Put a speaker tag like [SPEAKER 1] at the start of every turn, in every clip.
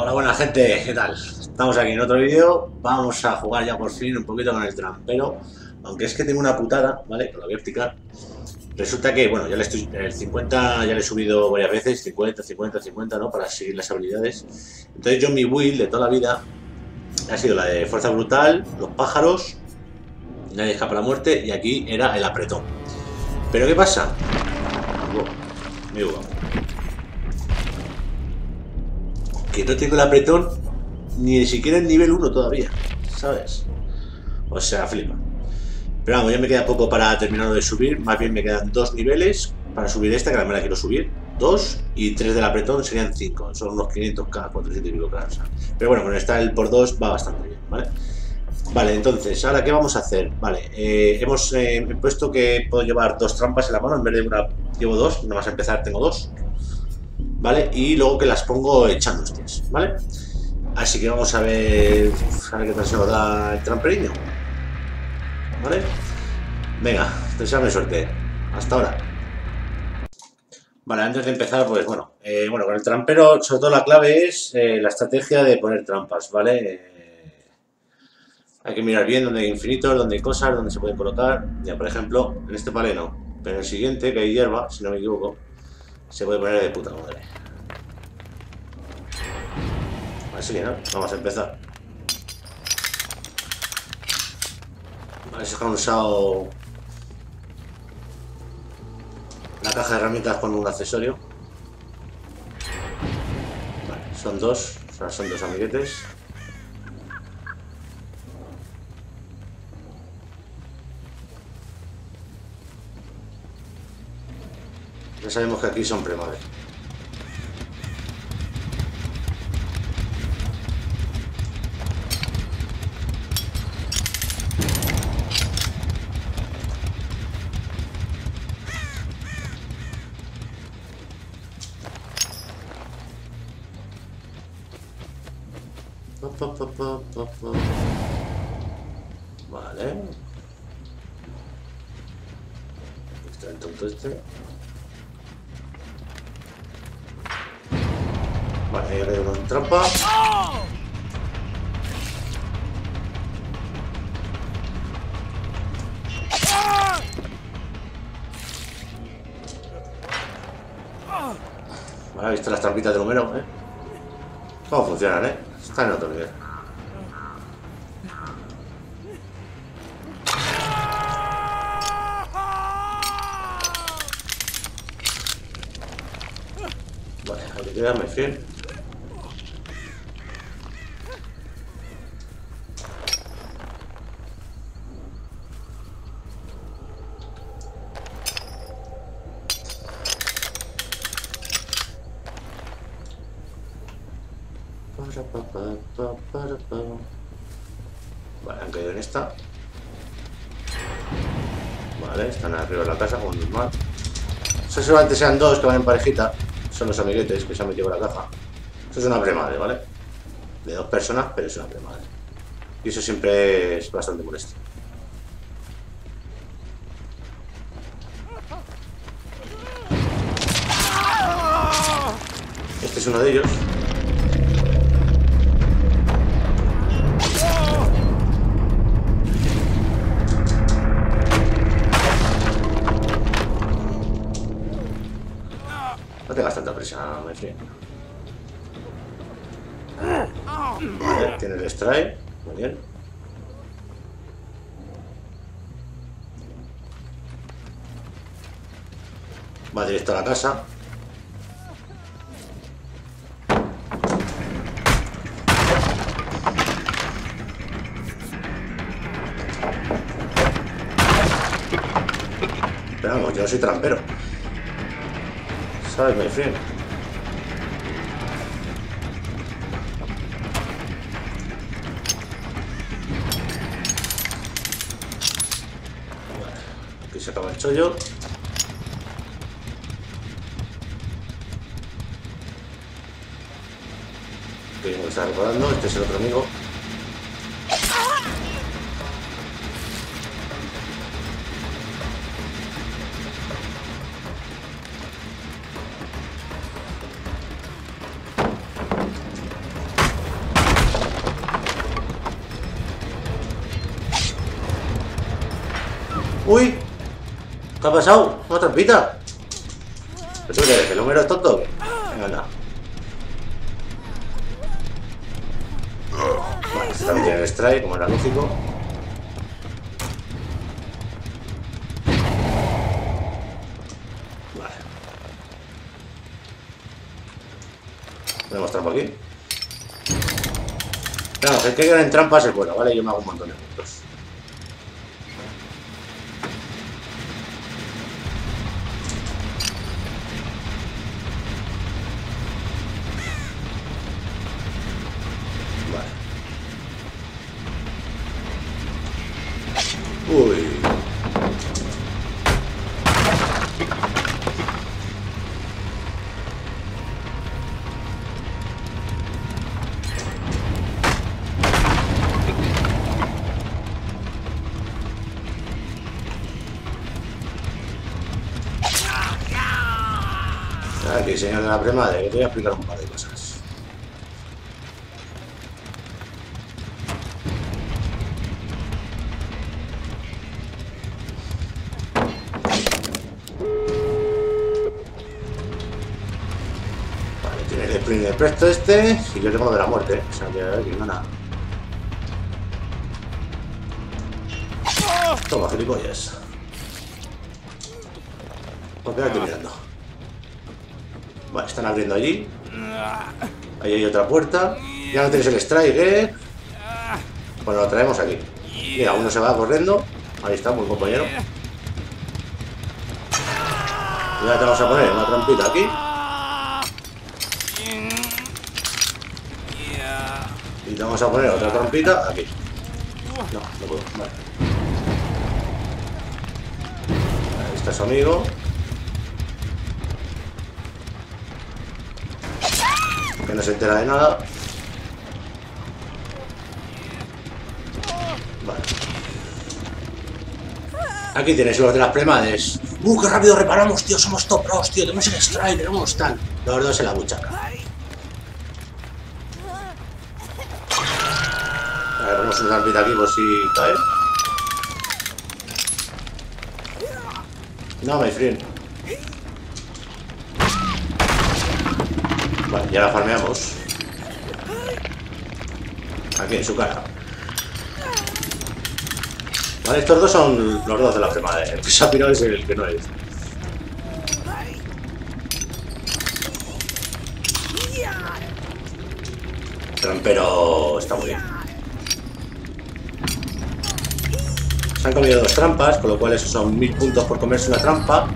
[SPEAKER 1] Hola buena gente, ¿qué tal? Estamos aquí en otro vídeo, vamos a jugar ya por fin un poquito con el trampero Aunque es que tengo una putada, ¿vale? Que lo voy a Resulta que, bueno, ya le estoy, el 50 ya le he subido varias veces, 50, 50, 50, ¿no? Para seguir las habilidades Entonces yo mi build de toda la vida ha sido la de fuerza brutal, los pájaros, nadie escapa la muerte y aquí era el apretón Pero ¿qué pasa? Me no tengo el apretón ni siquiera en nivel 1 todavía, ¿sabes? O sea, flipa. Pero vamos, ya me queda poco para terminar de subir, más bien me quedan dos niveles para subir esta, que la la quiero subir. Dos y tres del apretón serían cinco, son unos 500k, 400 y pico k. Pero bueno, con esta el por dos va bastante bien, ¿vale? Vale, entonces, ¿ahora qué vamos a hacer? Vale, eh, hemos eh, puesto que puedo llevar dos trampas en la mano, en vez de una llevo dos, nada más a empezar tengo dos. ¿Vale? Y luego que las pongo echando hostias, ¿vale? Así que vamos a ver, a ver qué tal se nos da el tramperiño, ¿vale? Venga, deseame suerte. Hasta ahora. Vale, antes de empezar, pues bueno, eh, bueno, con el trampero, sobre todo la clave es eh, la estrategia de poner trampas, ¿vale? Eh, hay que mirar bien dónde hay infinitos, dónde hay cosas, dónde se pueden colocar. Ya, por ejemplo, en este paleno no, pero en el siguiente, que hay hierba, si no me equivoco, se puede poner de puta madre. Así que no, vamos a empezar. Vale, se han usado la caja de herramientas con un accesorio. Vale, son dos, o sea, son dos amiguetes. Ya sabemos que aquí son premades. Vale. Está el tonto este. Vale, ahí hay una trampa. Vale, visto las trampitas de número, ¿eh? ¿Cómo funcionan, eh? Está en otro nivel. Vale, hay que quedarme fiel. Vale, han caído en esta. Vale, están arriba de la casa, como normal. Eso seguramente sean dos que van en parejita. Son los amiguetes que se han metido en la caja. Eso es una premadre, ¿vale? De dos personas, pero es una premadre. Y eso siempre es bastante molesto. Este es uno de ellos. Frío. Vale, tiene el strike. Muy bien. Va directo a la casa. Pero vamos, yo soy trampero. ¿Sabes, my friend? Se acaba el chollo. Que me está recordando, este es el otro amigo. ¿Qué ha pasado? ¿Una trampita? ¿Eso qué es? ¿El número es tonto? Venga, anda. Vale, este también tiene el strike, como era lógico. Vale. Podemos trampa aquí. Claro, el que queda en trampas es bueno, ¿vale? Yo me hago un montón de puntos. Señor de la premadre, que te voy a explicar un par de cosas. Vale, tienes el sprint de presto este y yo tengo lo de la muerte, o sea que a ver quién gana. Toma, gilipollas. Pues quédate mirando. Vale, están abriendo allí. Ahí hay otra puerta. Ya no tienes el strike, ¿eh? Bueno, lo traemos aquí. Mira, uno se va corriendo. Ahí está, buen compañero. Ya te vamos a poner una trampita aquí. Y te vamos a poner otra trampita aquí. No, no puedo. Vale. Ahí está su amigo. Que no se entera de nada. Vale. Aquí tienes los de las premades. ¡Uh, qué rápido reparamos, tío! Somos top pros, tío. Tenemos el strike, tenemos tal. Los dos en la buchaca. A ver, ponemos una trampita aquí por si cae. No, my friend. Vale, ya la farmeamos. Aquí, en su cara. Vale, estos dos son los dos de la premada. El que se ha pirado es el que no es. Trampero está muy bien. Se han comido dos trampas, con lo cual esos son mil puntos por comerse una trampa,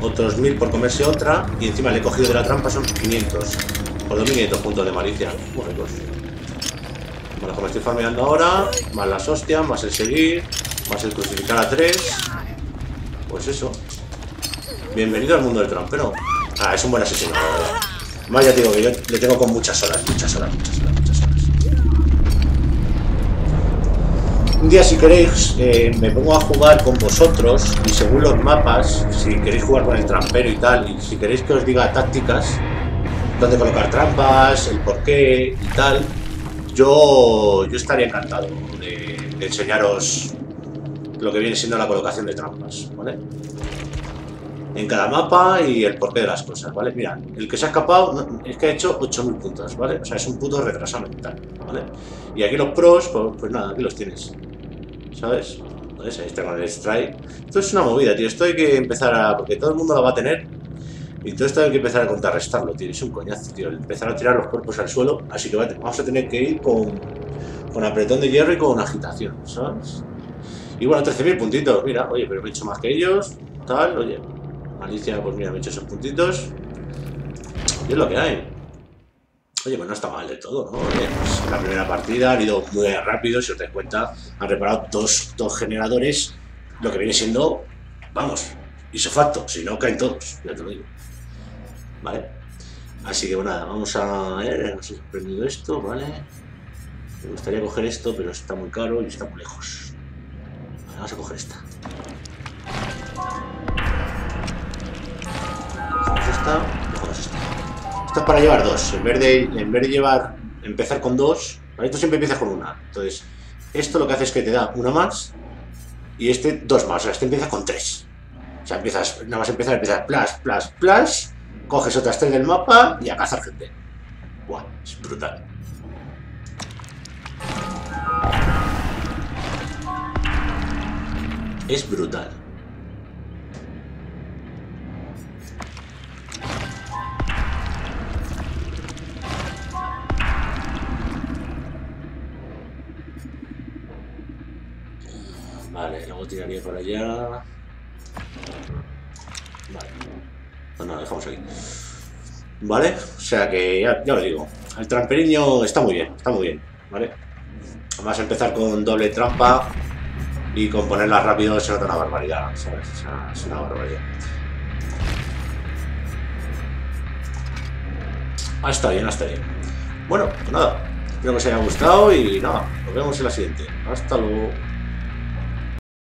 [SPEAKER 1] otros mil por comerse otra, y encima le he cogido de la trampa son 500. Por 2500 puntos de malicia. Ricos. Bueno, como estoy farmeando ahora, más las hostias, más el seguir, más el crucificar a 3. Pues eso. Bienvenido al mundo del trampero. Ah, es un buen asesino, la verdad. Más ya te digo que yo le tengo con muchas horas, muchas horas, muchas horas, muchas horas. Un día, si queréis, eh, me pongo a jugar con vosotros y según los mapas, si queréis jugar con el trampero y tal, y si queréis que os diga tácticas, dónde colocar trampas, el porqué y tal, yo, yo estaría encantado de, enseñaros lo que viene siendo la colocación de trampas, ¿vale? En cada mapa y el porqué de las cosas, ¿vale? Mira, el que se ha escapado es que ha hecho 8000 puntos, ¿vale? O sea, es un puto retrasado mental, ¿vale? Y aquí los pros, pues, pues nada, aquí los tienes, ¿sabes? Entonces ahí está con el strike. Esto es una movida, tío. Esto hay que empezar a... Porque todo el mundo la va a tener. Y esto hay que empezar a contrarrestarlo, tío. Es un coñazo, tío. Empezar a tirar los cuerpos al suelo. Así que vamos a tener que ir con, con apretón de hierro y con agitación, ¿sabes? Y bueno, 13.000 puntitos. Mira, oye, pero me he hecho más que ellos. Tal, oye. Malicia, pues mira, me he hecho esos puntitos. Y es lo que hay. Oye, pues no está mal de todo, ¿no? Oye, pues la primera partida han ido muy rápido, si os dais cuenta, han reparado dos, dos generadores, lo que viene siendo, vamos, isofacto, si no caen todos, ya te lo digo. ¿Vale? Así que bueno, nada, vamos a ver, nos he aprendido esto, ¿vale? Me gustaría coger esto, pero está muy caro y está muy lejos. Vale, vamos a coger esta. Cogemos esta, cogemos esta. Esto es para llevar dos. En vez de, en vez de llevar, empezar con dos, ¿vale? esto siempre empieza con una. Entonces, esto lo que hace es que te da una más Y este dos más, o sea, este empieza con tres. O sea, empiezas, nada más empezar, empiezas plus, plus, plus, coges otras tres del mapa y a cazar gente. Buah, es brutal. Es brutal. Vale, luego tiraría por allá. Vale. No, no, dejamos aquí. Vale, o sea que ya, ya lo digo. El tramperiño está muy bien, está muy bien, ¿vale? Vamos a empezar con doble trampa y con ponerla rápido se nota una barbaridad, ¿sabes? Es una barbaridad. Ah, está bien, está bien. Bueno, pues nada, espero que os haya gustado y nada, nos vemos en la siguiente. Hasta luego.